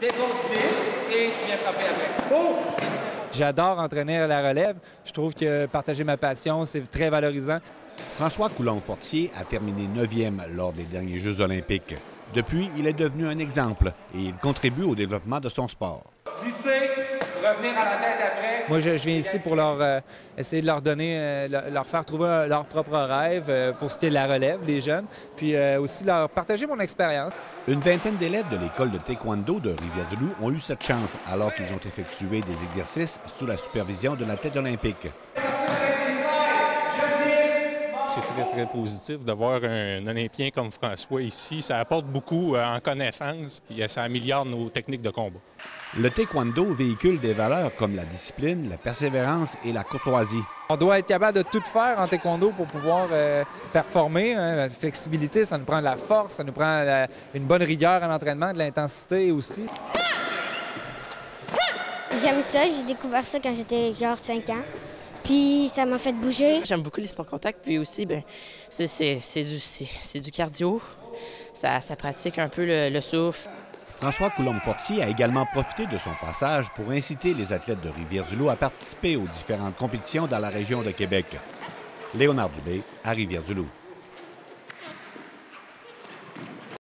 dépose glisse et tu viens frapper après. Oh! J'adore entraîner la relève. Je trouve que partager ma passion, c'est très valorisant. François Coulon-Fortier a terminé 9e lors des derniers Jeux olympiques. Depuis, il est devenu un exemple et il contribue au développement de son sport. Revenir à la tête après. Moi, je, viens ici pour leur euh, essayer de leur donner, euh, leur faire trouver leur propre rêve euh, pour ce qui est de la relève, les jeunes, puis aussi leur partager mon expérience. Une vingtaine d'élèves de l'école de taekwondo de Rivière-du-Loup ont eu cette chance alors qu'ils ont effectué des exercices sous la supervision de la tête olympique. C'est très, très positif de voir un Olympien comme François ici. Ça apporte beaucoup en connaissances, puis ça améliore nos techniques de combat. Le taekwondo véhicule des valeurs comme la discipline, la persévérance et la courtoisie. On doit être capable de tout faire en taekwondo pour pouvoir euh, performer. Hein. La flexibilité, ça nous prend de la force, ça nous prend une bonne rigueur à l'entraînement, de l'intensité aussi. J'aime ça, j'ai découvert ça quand j'étais genre 5 ans. Puis ça m'a fait bouger. J'aime beaucoup les sports contact. Puis aussi, ben, c'est du, du cardio. Ça, ça, pratique un peu le, souffle. François Coulombe-Fortier a également profité de son passage pour inciter les athlètes de Rivière-du-Loup à participer aux différentes compétitions dans la région de Québec. Léonard Dubé à Rivière-du-Loup.